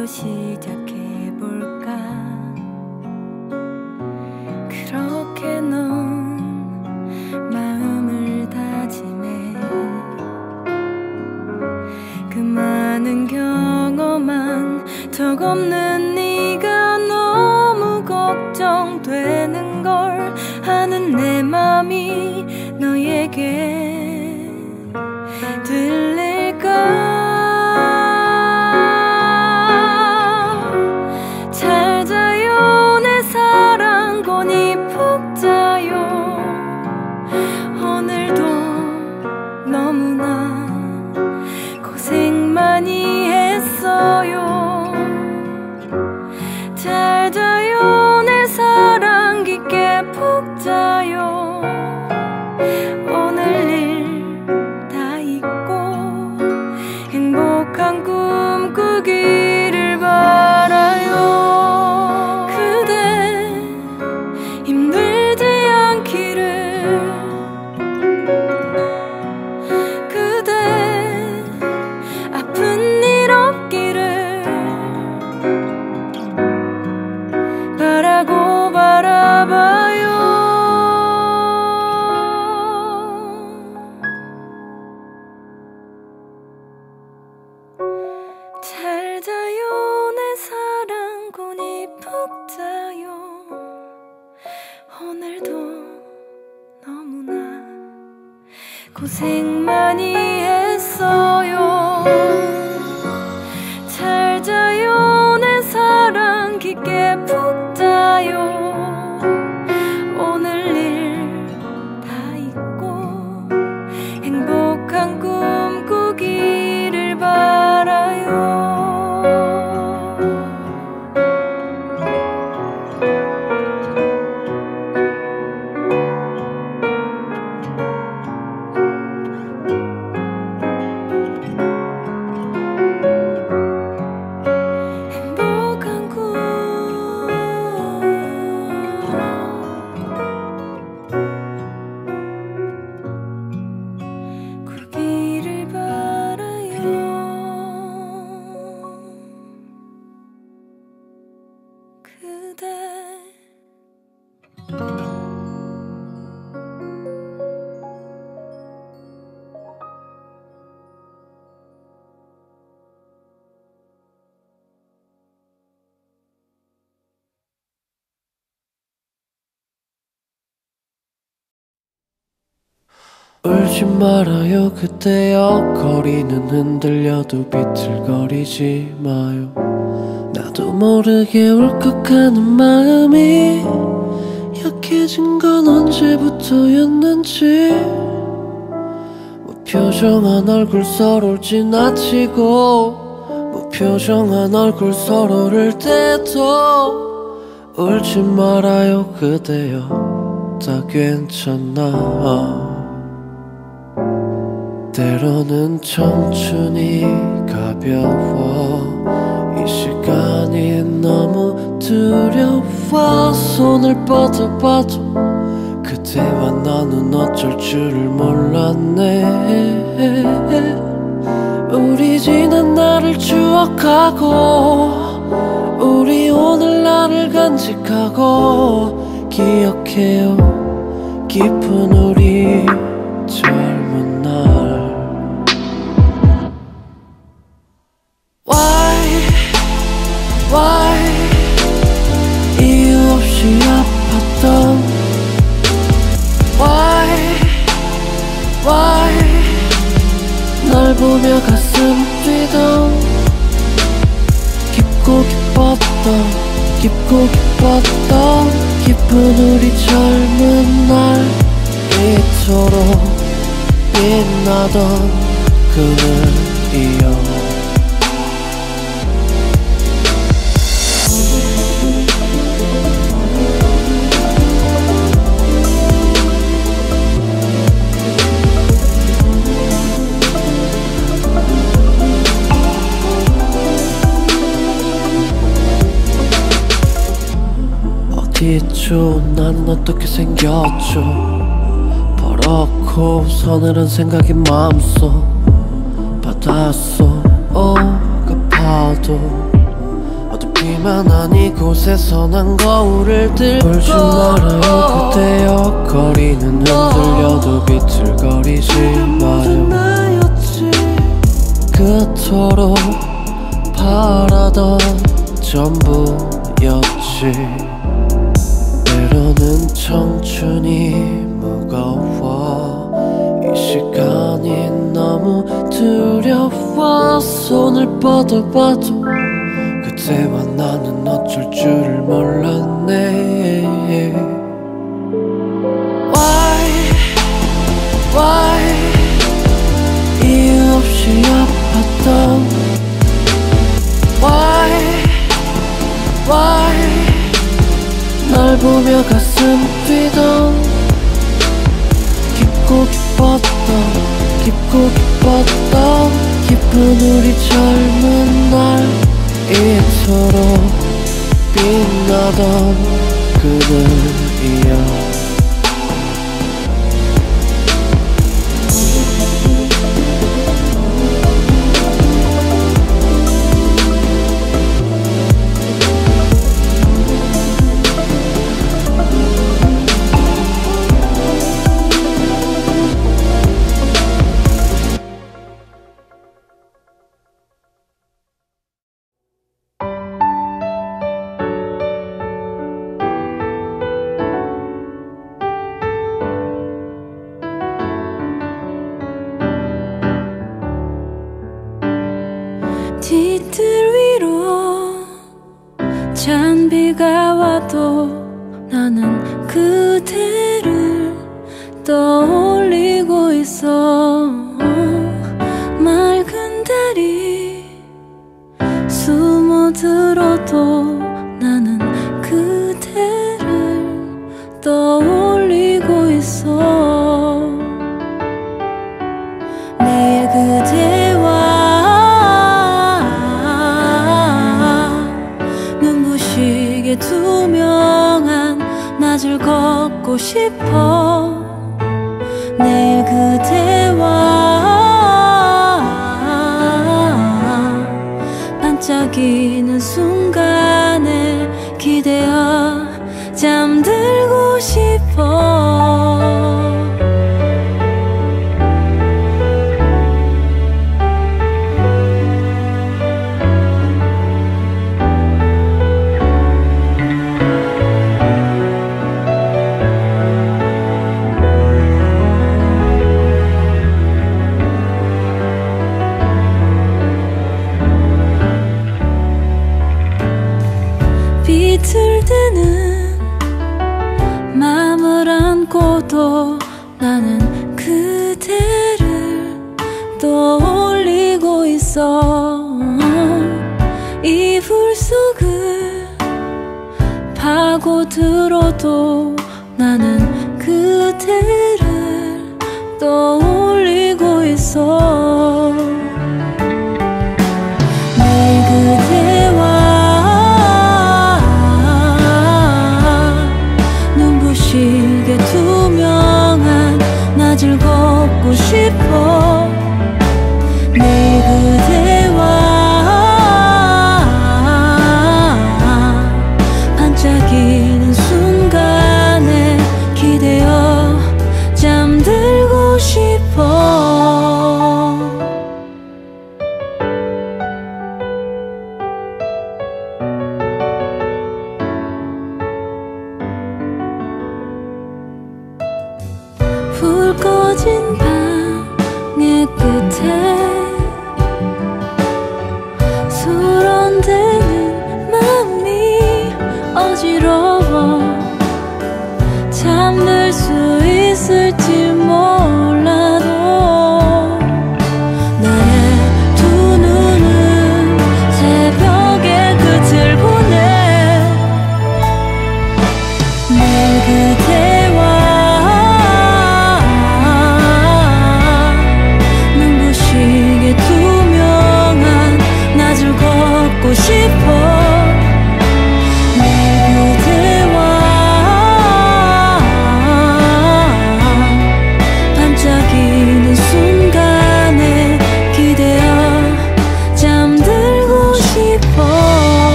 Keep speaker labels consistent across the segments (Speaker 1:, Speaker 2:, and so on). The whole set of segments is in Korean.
Speaker 1: 말로
Speaker 2: 거리는 흔들려도 비틀거리지 마요. 나도 모르게 울컥하는 마음이 약해진 건 언제부터였는지. 무표정한 얼굴 서로를 지나치고 무표정한 얼굴 서로를 때도 울지 말아요 그대여. 다 괜찮아 때로는 청춘이 가벼워. 이 시간이 너무 두려워. 손을 뻗어봐도 그대와 나는 어쩔 줄을 몰랐네. 우리 지난 날을 추억하고 우리 오늘 날을 간직하고 기억해요. 깊은 우리 젊 빛나던 그늘이여 어디죠 난 어떻게 생겼죠? 버럭 고 서늘한 생각이 마음속 바닷속 오가파도 어둡기만 한 이곳에서 난 거울을 들고 울지 말아요 그대여 거리는 흔들려도 비틀거리지 마요 그토록 바라던 전부였지. 때로는 청춘이 무거워 너무 두려워 손을 뻗어봐도 그때와 나는 어쩔 줄을 몰랐네. Why Why 이유 없이 아팠던? Why Why 널 보며 가슴 뛰던? 깊고 깊었던 깊고 깊었던 깊은 우리 젊은 날 이토록 빛나던 그늘이여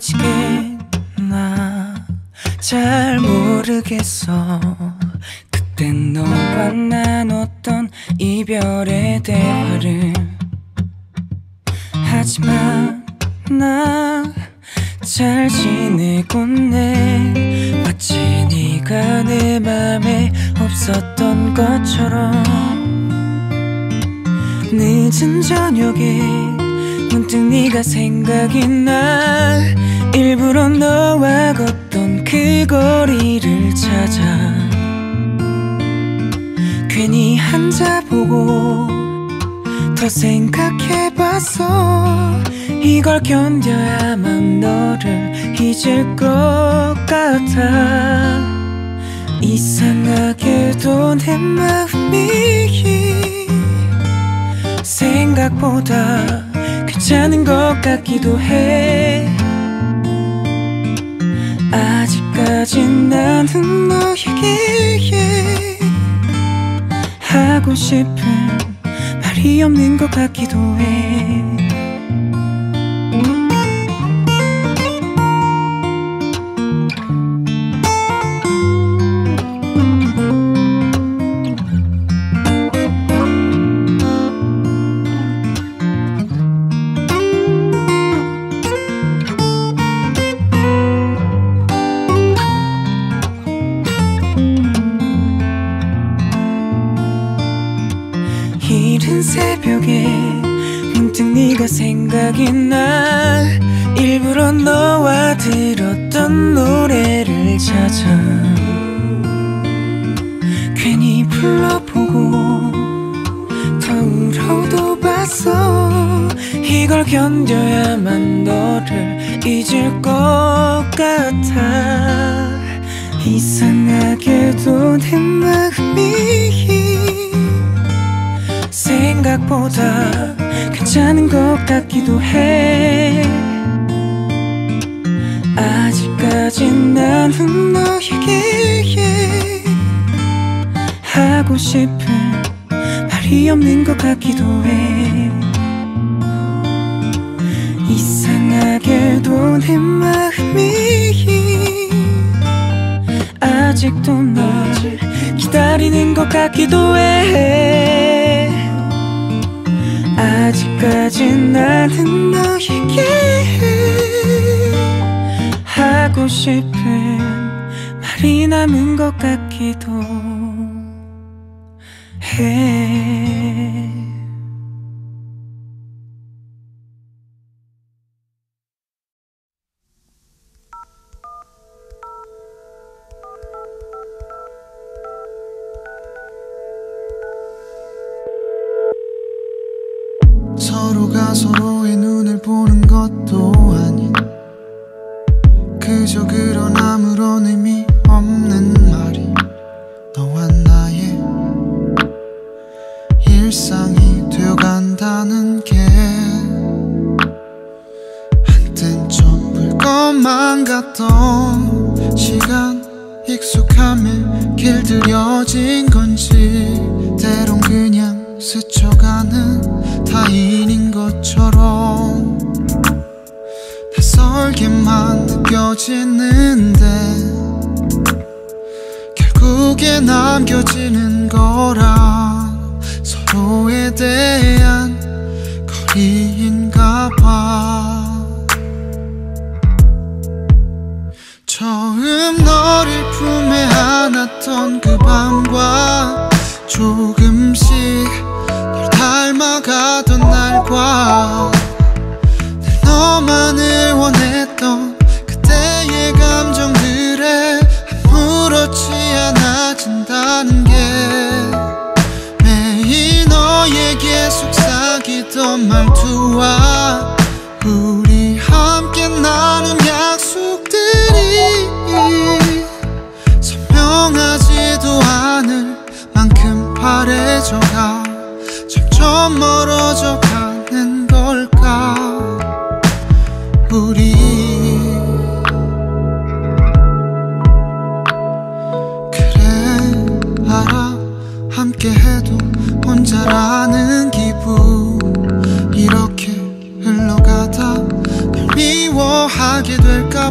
Speaker 3: 아직은 나잘 모르겠어. 그땐 너와 나눴던 이별의 대화를 하지만 나 잘 지내고 내 마치 네가 내 맘에 없었던 것처럼 늦은 저녁에 문득 네가 생각이 나 일부러 너와 걷던 그 거리를 찾아 괜히 앉아보고 더 생각해봤어 이걸 견뎌야만 너를 잊을 것 같아. 이상하게도 내 마음이 생각보다 괜찮은 것 같기도 해. 아직까진 나는 너에게 하고 싶은 말이 없는 것 같기도 해 생각보다 괜찮은 것 같기도 해. 아직까진 나는 너에게 하고 싶은 말이 없는 것 같기도 해. 이상하게도 내 마음이 아직도 널 기다리는 것 같기도 해 나는 너에게 하고 싶은 말이 남은 것 같기도 해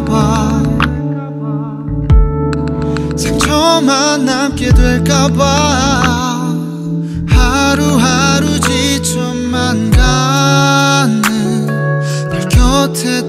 Speaker 4: 될까봐. 상처만 남게 될까봐. 하루하루 지쳐만 가는 날 곁에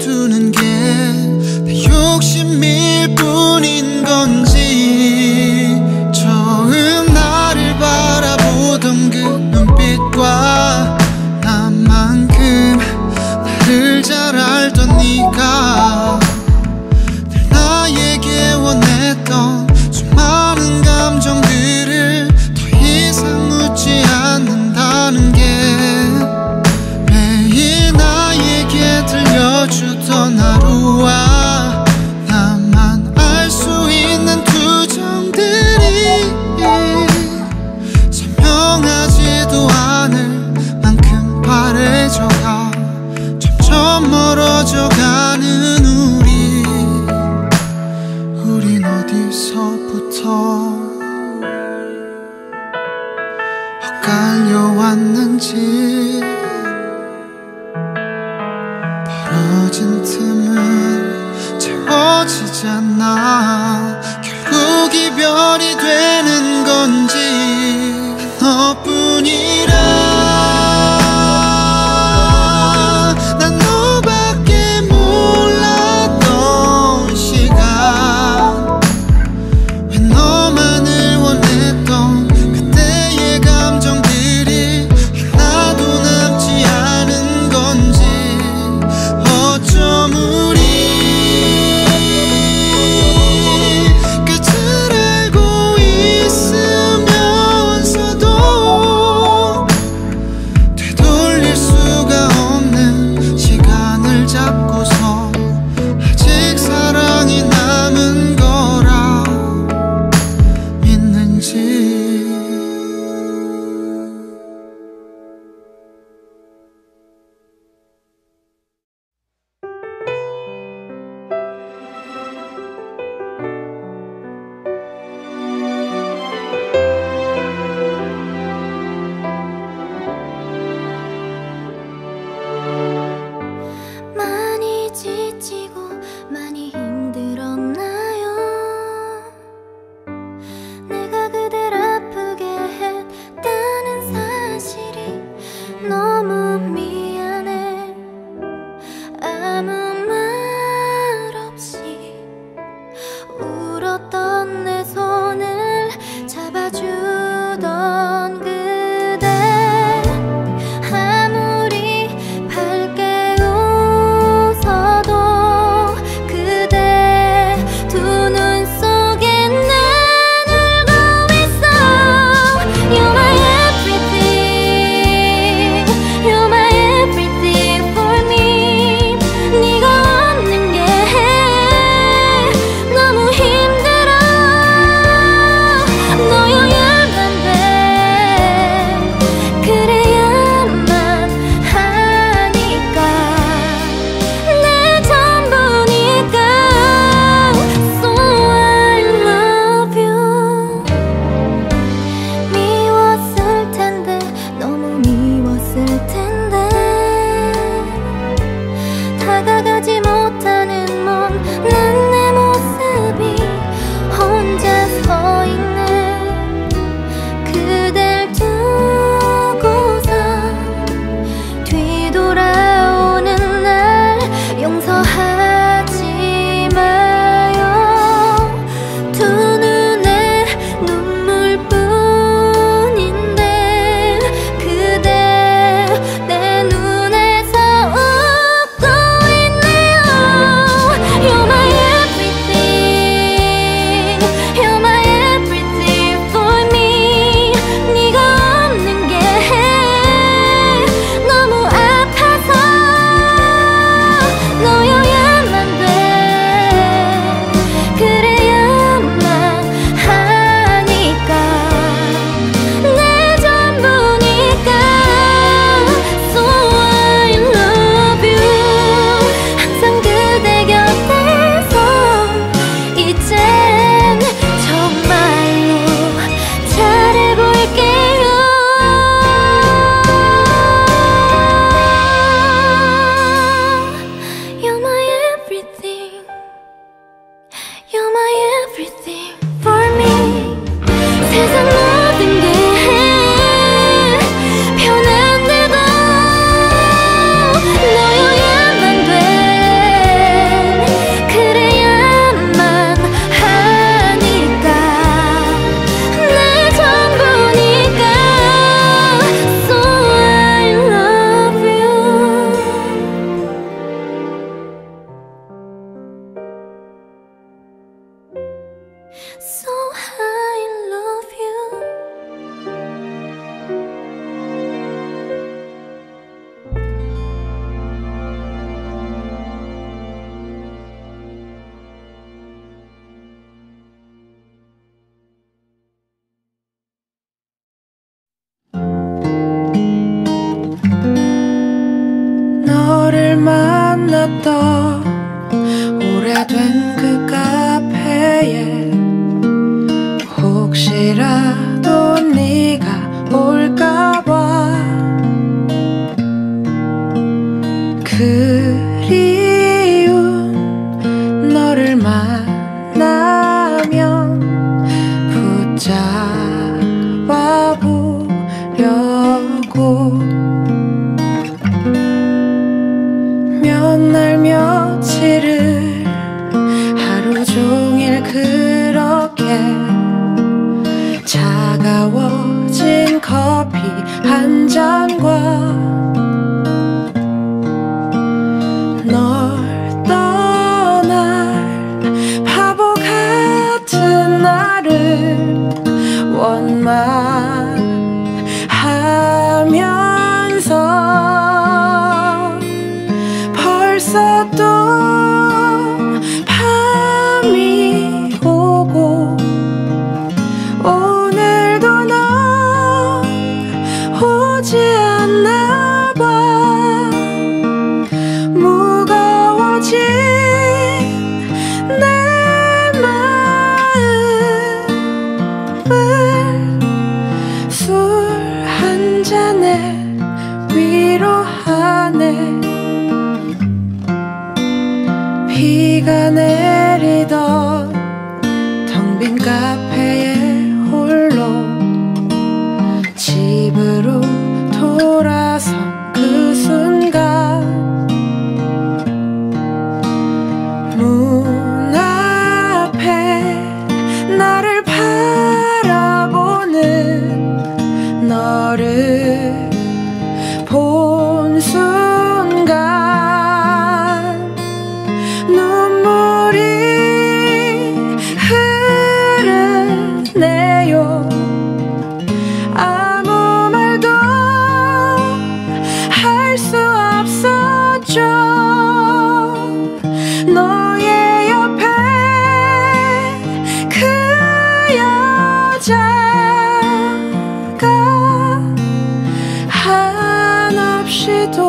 Speaker 4: 한없이도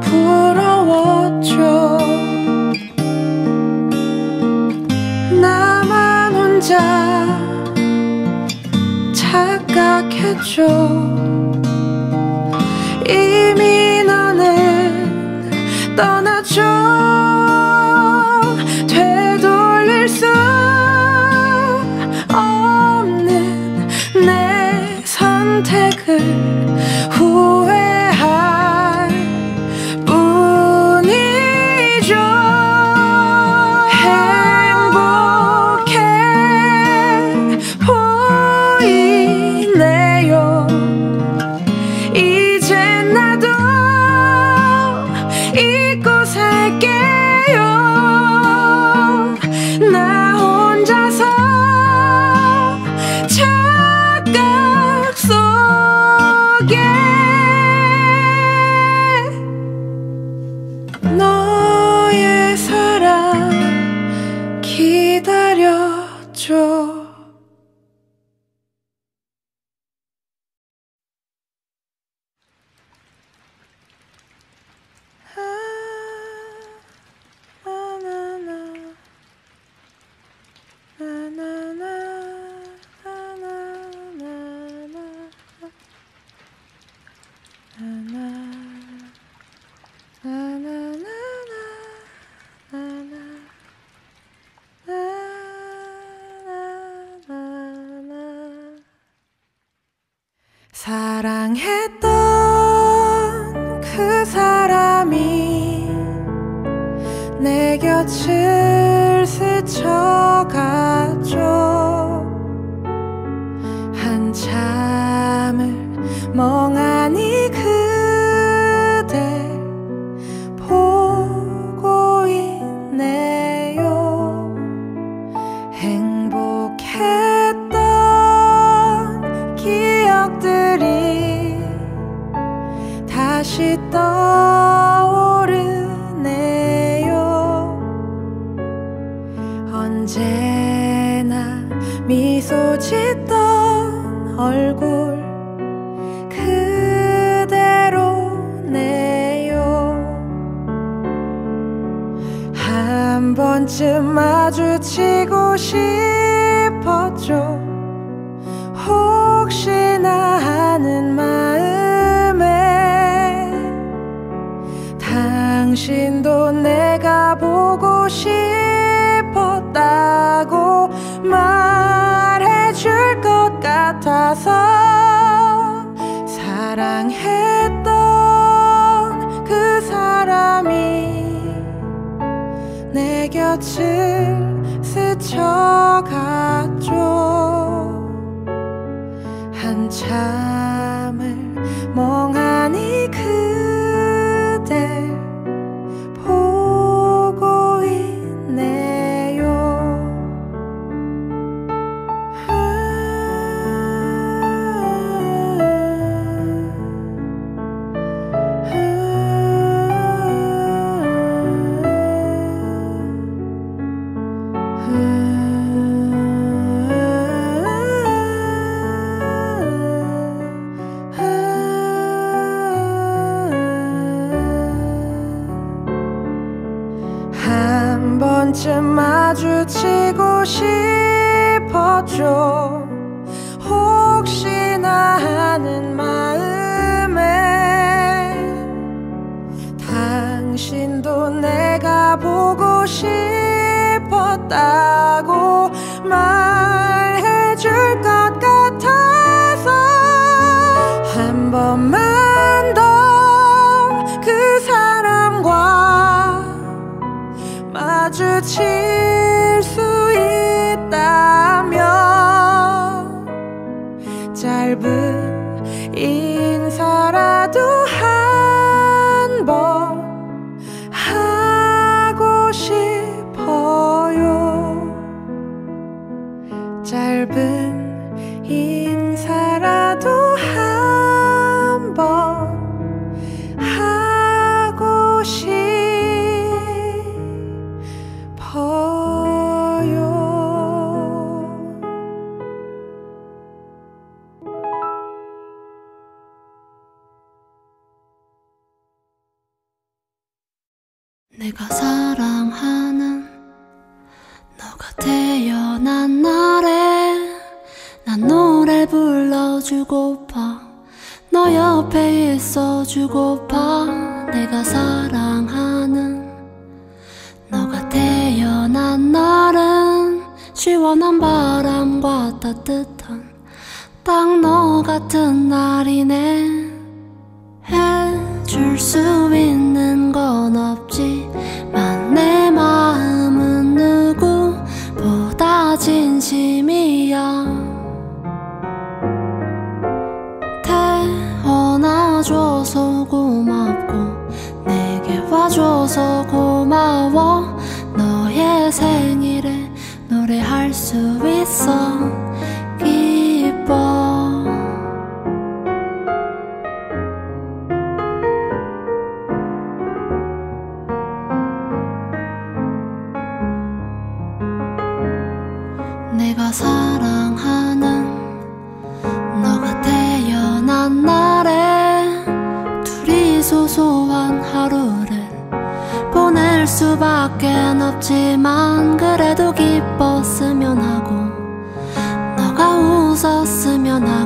Speaker 4: 부러웠죠. 나만 혼자 착각했죠.
Speaker 5: 이미 너는 떠나죠. 사랑했던 그 사람이 내 곁을 스쳐가죠. 내 곁을 스쳐갔죠. 한참을 멍 there. 내가 사랑하는 너가 태어난 날에 둘이 소소한 하루를 보낼 수밖에 없지만 그래도 기뻤으면 하고 너가 웃었으면 하고